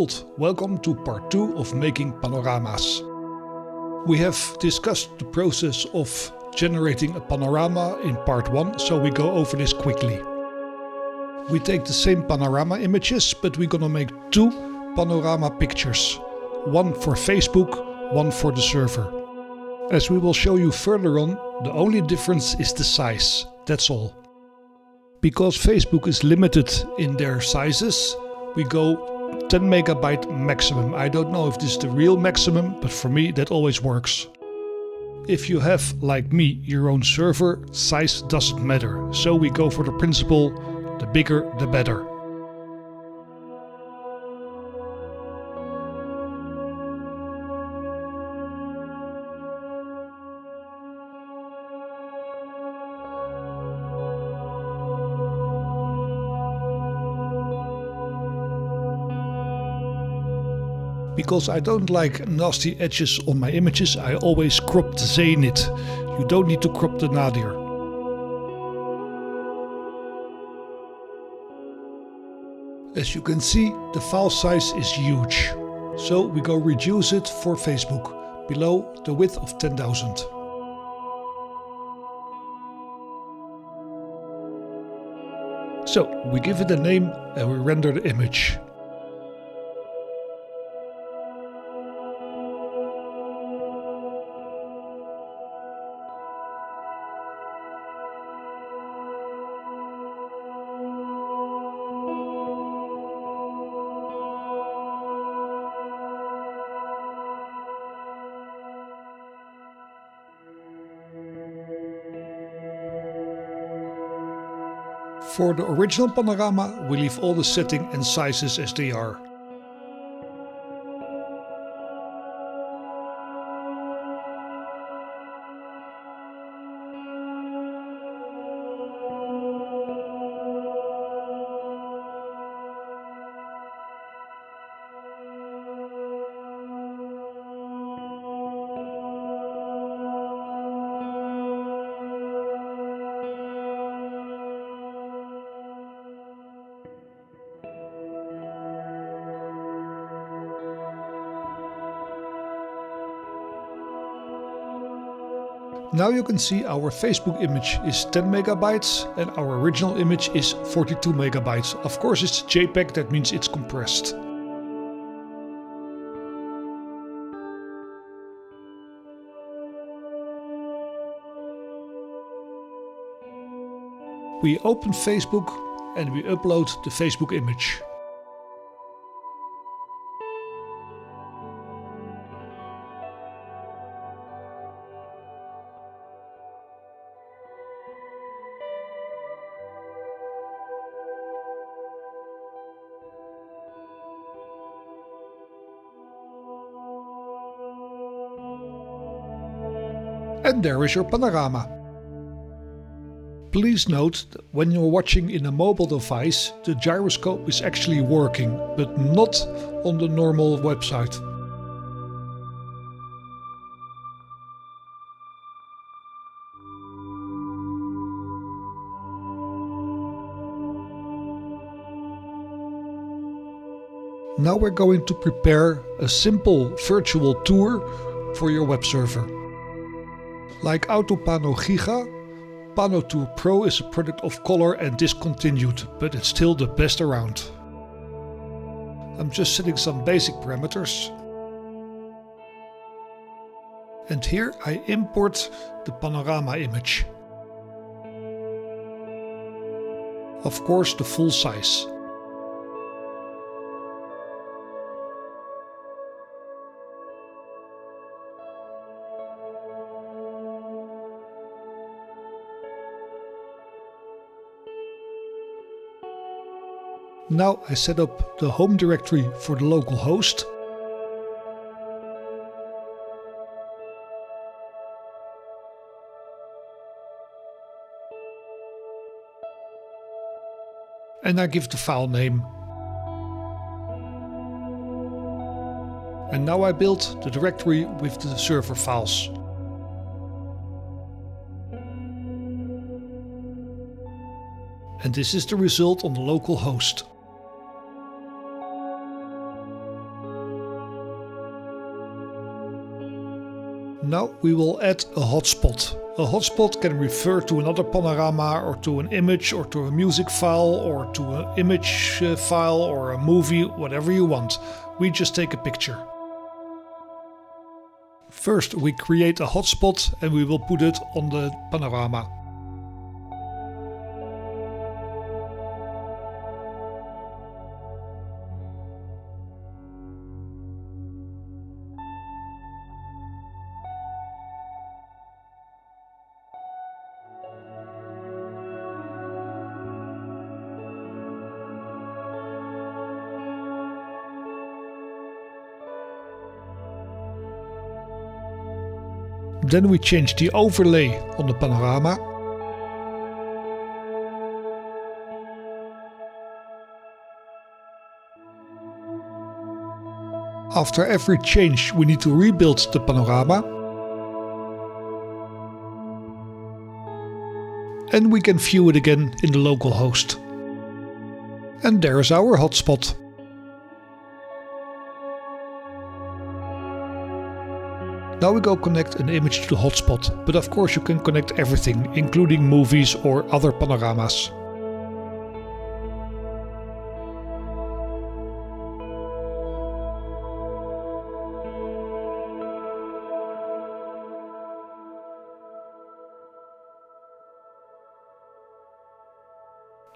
world! Welcome to part 2 of making panoramas. We have discussed the process of generating a panorama in part 1, so we go over this quickly. We take the same panorama images, but we're gonna make two panorama pictures. One for Facebook, one for the server. As we will show you further on, the only difference is the size, that's all. Because Facebook is limited in their sizes, we go 10 megabyte maximum. I don't know if this is the real maximum, but for me that always works. If you have, like me, your own server, size doesn't matter. So we go for the principle, the bigger the better. Because I don't like nasty edges on my images, I always crop the zenith. You don't need to crop the nadir. As you can see, the file size is huge. So we go reduce it for Facebook, below the width of 10,000. So we give it a name and we render the image. For the original panorama, we leave all the setting and sizes as they are. Now you can see our Facebook image is 10 megabytes and our original image is 42 megabytes. Of course it's JPEG, that means it's compressed. We open Facebook and we upload the Facebook image. And there is your panorama. Please note that when you're watching in a mobile device, the gyroscope is actually working, but not on the normal website. Now we're going to prepare a simple virtual tour for your web server. Like Autopano Giga, PanoTour Pro is a product of Kolor and discontinued, but it's still the best around. I'm just setting some basic parameters. And here I import the panorama image. Of course the full size. Now I set up the home directory for the local host. And I give the file name. And now I build the directory with the server files. And this is the result on the local host. Now we will add a hotspot. A hotspot can refer to another panorama or to an image or to a music file or to an image uh, file or a movie, whatever you want. We just take a picture. First we create a hotspot and we will put it on the panorama. Then we change the overlay on the panorama. After every change we need to rebuild the panorama. And we can view it again in the local host. And there's our hotspot. Now we go connect an image to the hotspot, but of course you can connect everything, including movies or other panoramas.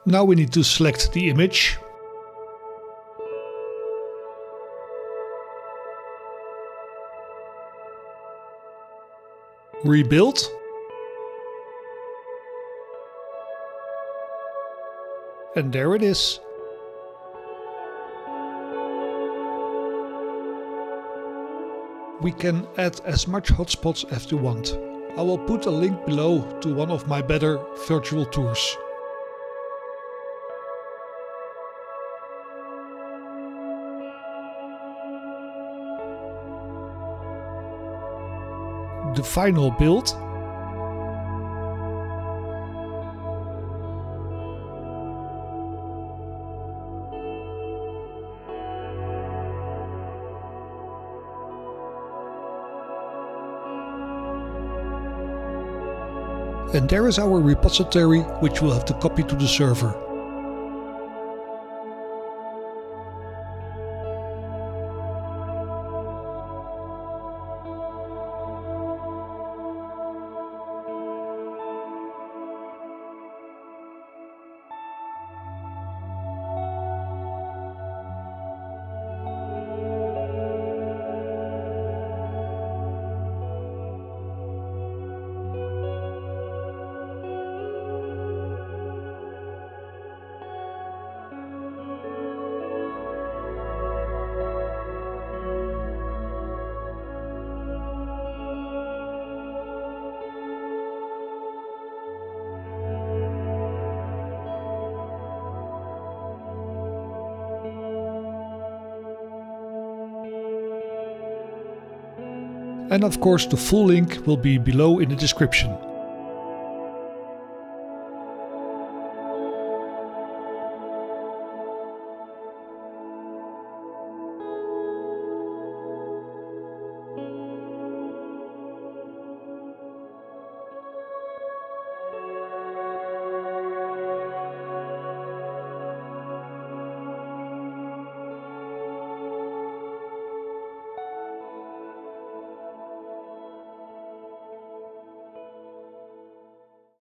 Now we need to select the image rebuild. And there it is. We can add as much hotspots as we want. I will put a link below to one of my better virtual tours. The final build. And there is our repository which we'll have to copy to the server. And of course the full link will be below in the description.